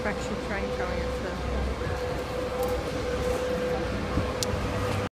inspection train going